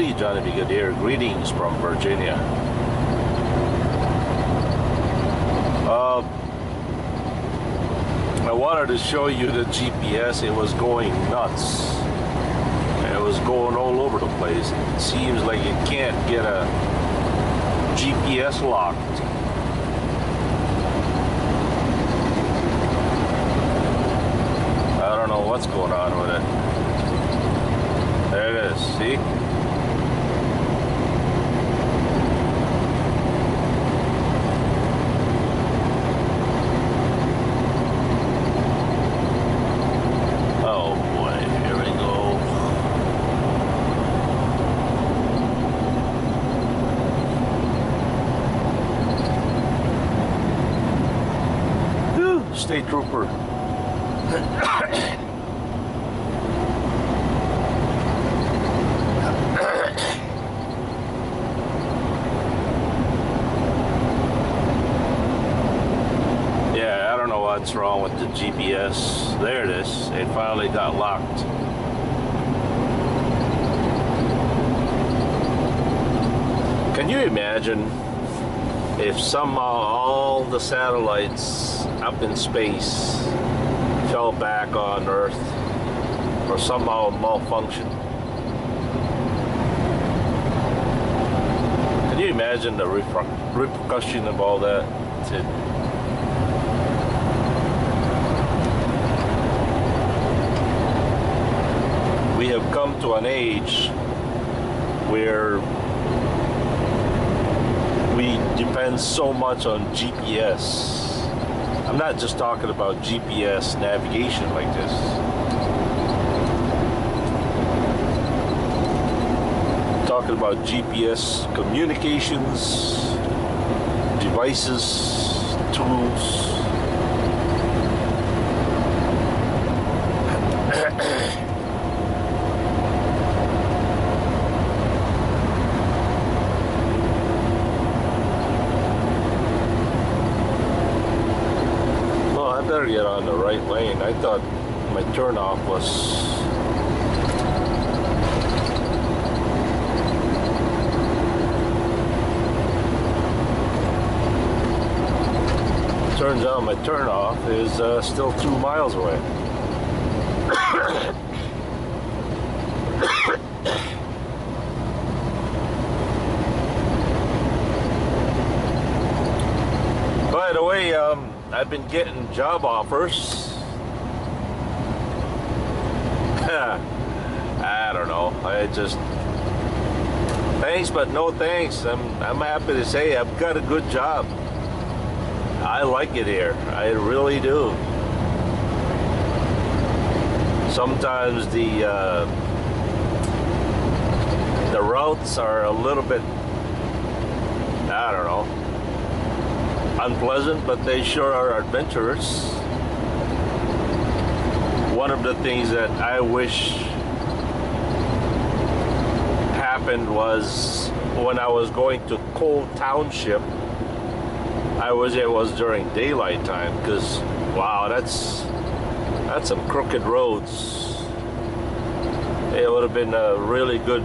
Everybody, Johnny B. Good. Greetings from Virginia. Uh, I wanted to show you the GPS. It was going nuts. It was going all over the place. It seems like you can't get a GPS locked. I don't know what's going on with it. There it is, see? Oh boy, here we go. Whew, State trooper. Yeah, I don't know what's wrong with the GPS. There it is. It finally got locked. Can you imagine if somehow all the satellites up in space fell back on Earth or somehow malfunctioned? Can you imagine the reper- repercussion of all that? We have come to an age where we depend so much on GPS. I'm not just talking about GPS navigation like this. I'm talking about GPS communications, devices, tools. Well, I better get on the right lane. I thought my turnoff was. Turns out my turnoff is uh, still two miles away. By the way, um, I've been getting job offers. I don't I just thanks, but no thanks. I'm I'm happy to say I've got a good job. I like it here. I really do. Sometimes the uh, the routes are a little bit I don't know unpleasant, but they sure are adventurous. One of the things that I wish happened was when I was going to Cole Township. I was it was during daylight time because wow, that's that's some crooked roads. It would have been a really good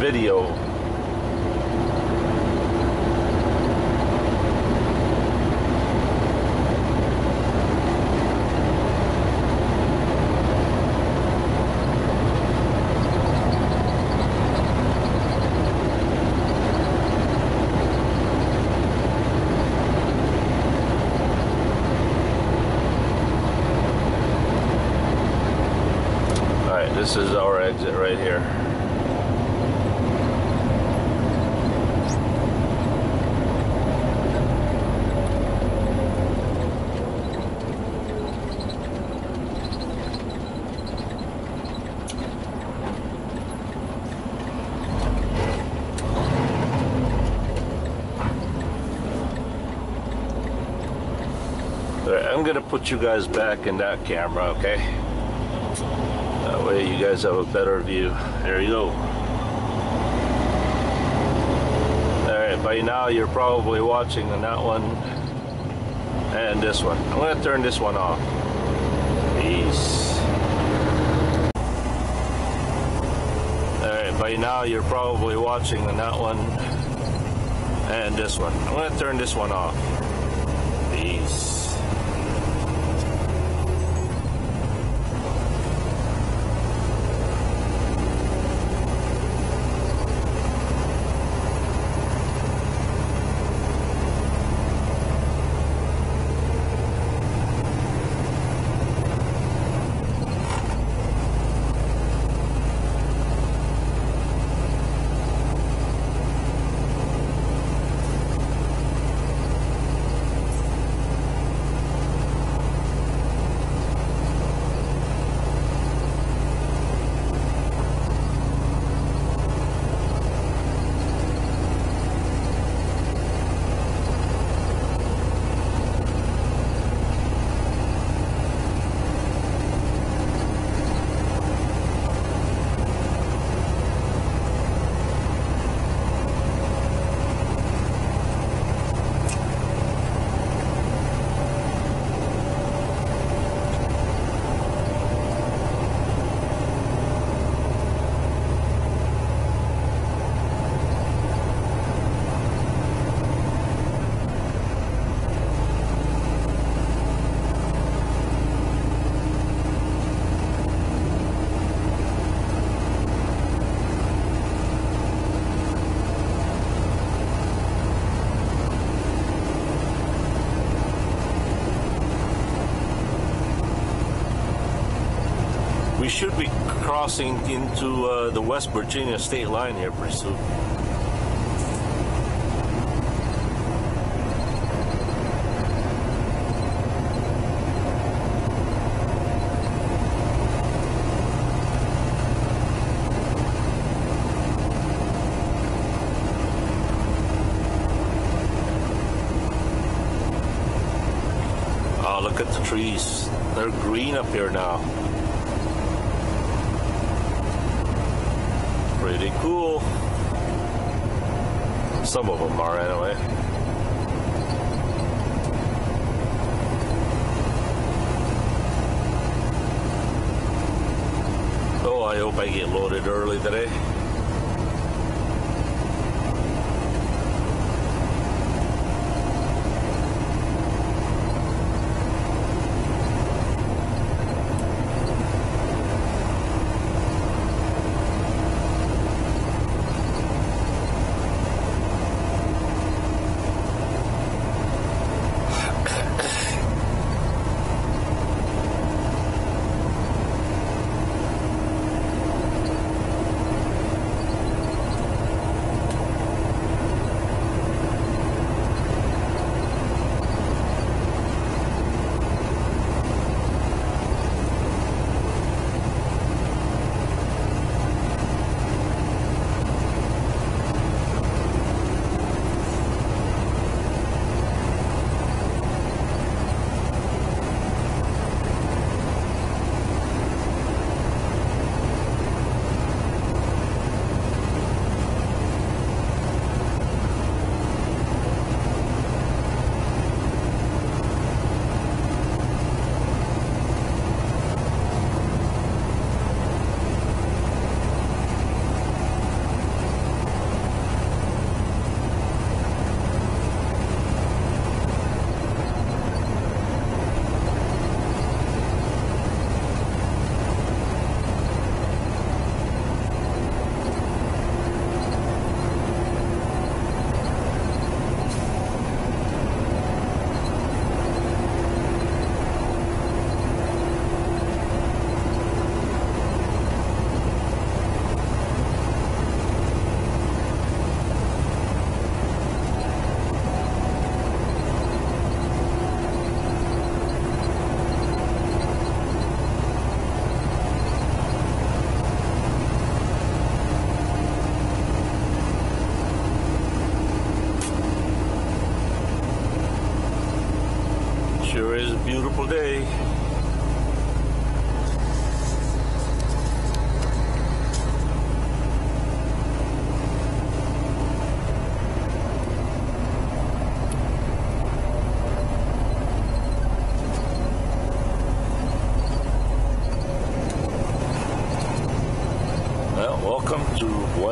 video All right, this is our exit right here. All right, I'm gonna you guys back in that camera, okay? That way you guys have a better view. There you go. Alright, by now you're probably watching on that one and this one. I'm going to turn this one off. Peace. Alright, by now, you're probably watching that one and this one. I'm going to turn this one off. Should be crossing into uh, the West Virginia state line here pretty soon. Oh, look at the trees. They're green up here now. Pretty cool. Some of them are, anyway. Oh, I hope I get loaded early today.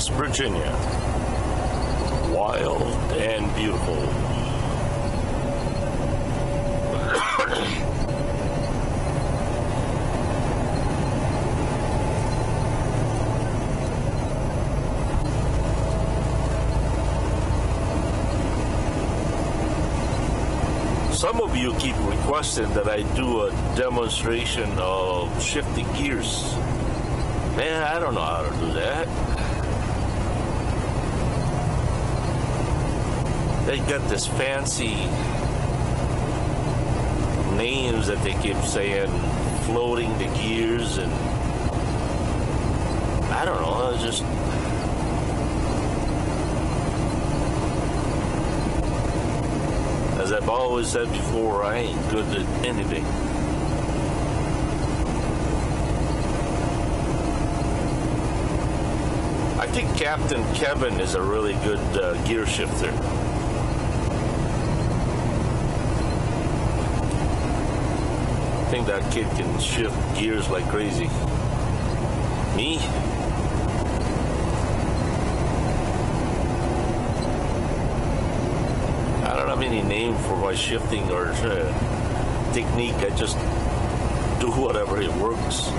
West Virginia. Wild and beautiful. Some of you keep requesting that I do a demonstration of shifting gears. Man, I don't know how to do that. They got this fancy names that they keep saying, floating the gears, and I don't know. I just as I've always said before, I ain't good at anything. I think Captain Kevin is a really good uh, gear shifter. I think that kid can shift gears like crazy. Me? I don't have any name for my shifting or uh, technique. I just do whatever it works.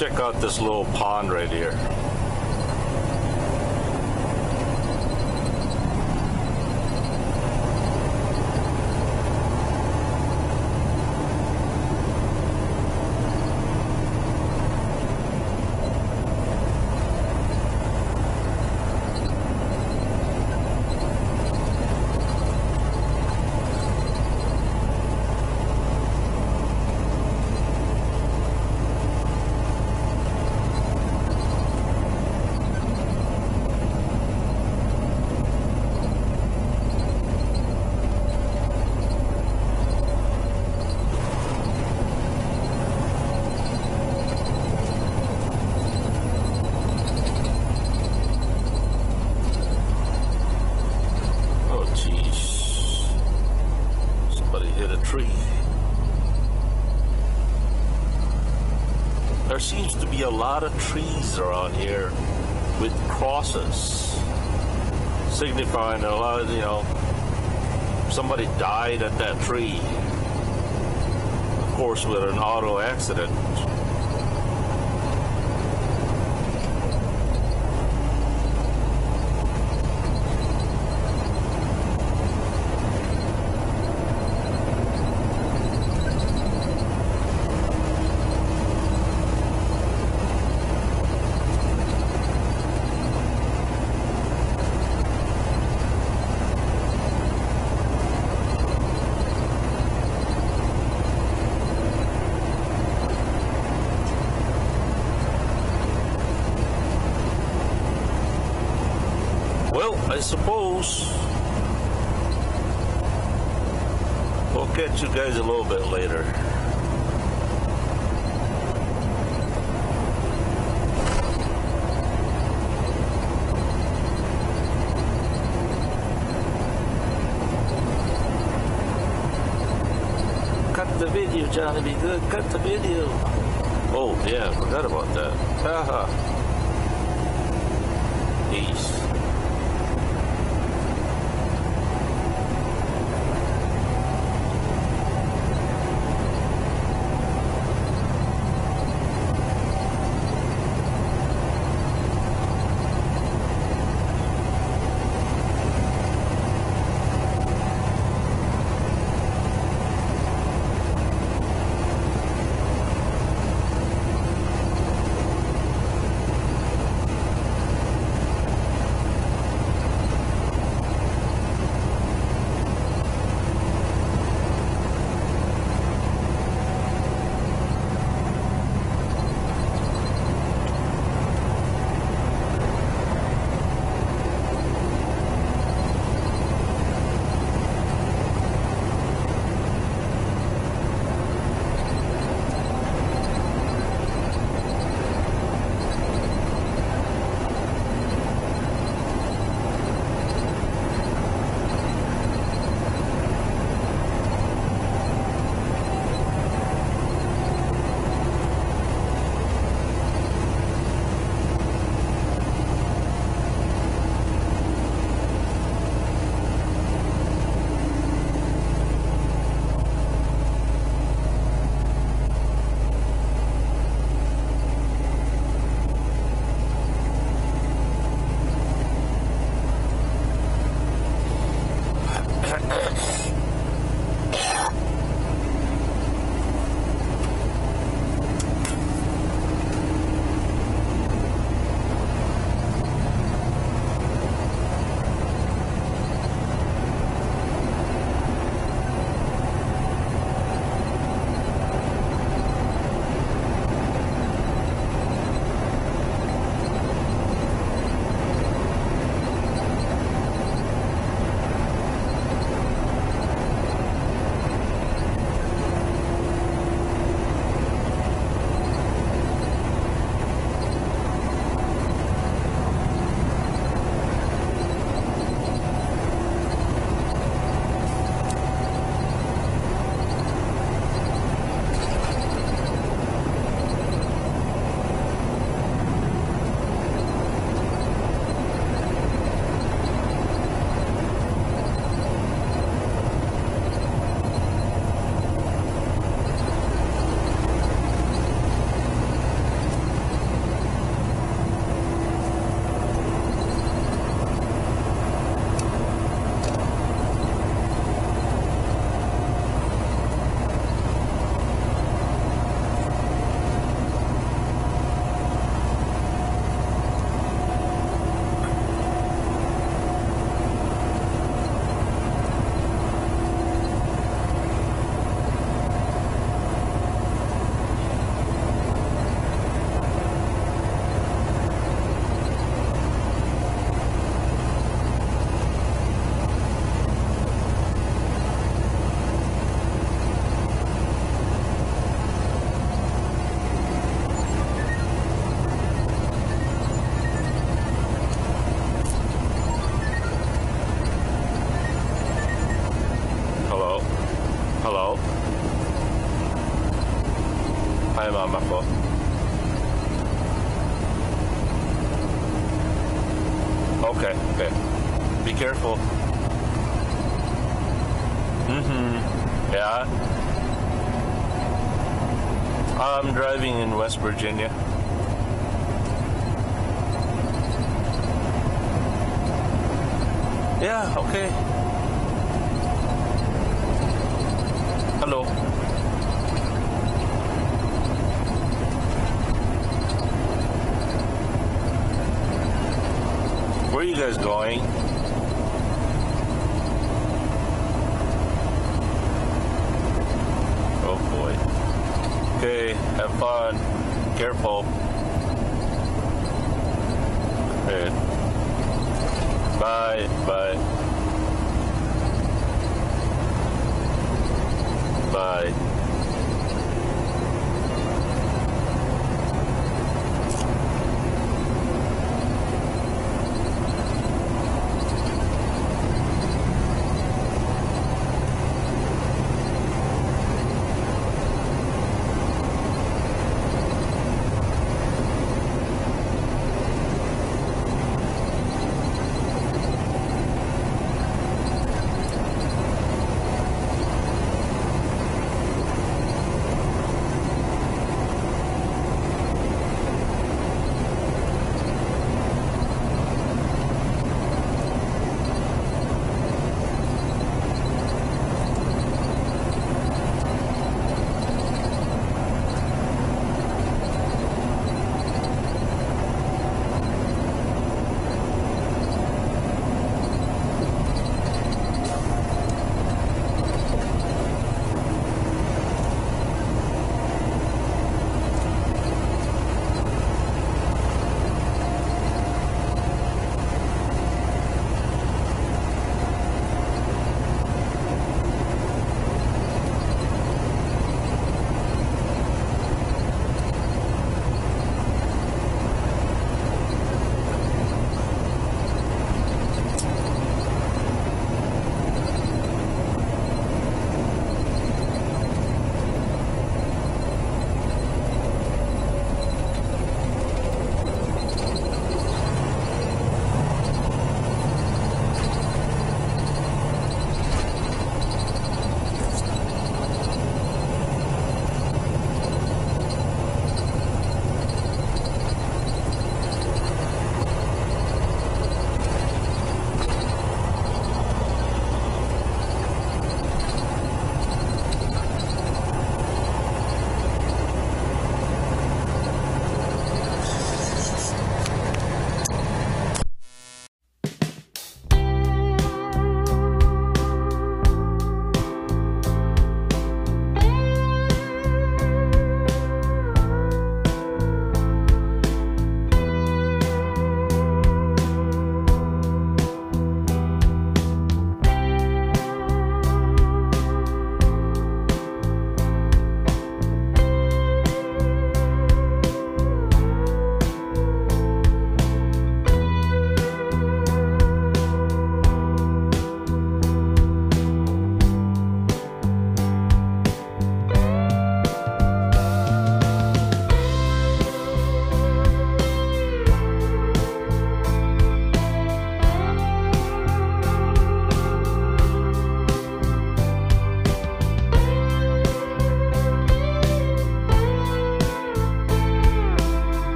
Check out this little pond right here. Oh, jeez. Somebody hit a tree. There seems to be a lot of trees around here with crosses, signifying a lot of, you know, somebody died at that tree. Of course, with an auto accident. Well, I suppose we'll catch you guys a little bit later. Cut the video, Johnny. Be good. Cut the video. Oh, yeah, I forgot about that. Haha. Peace. I'm driving in West Virginia. Yeah, okay. Hello. Where are you guys going? Oh boy. Okay, have fun. Careful. Okay. Bye. Bye. Bye.